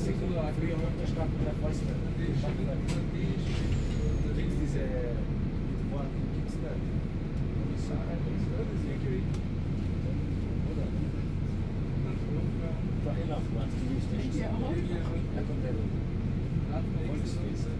segunda, a fria mesmo está com a face da Diz é. Enough, but we still. Yeah, I hope. está compare. Volkswagen.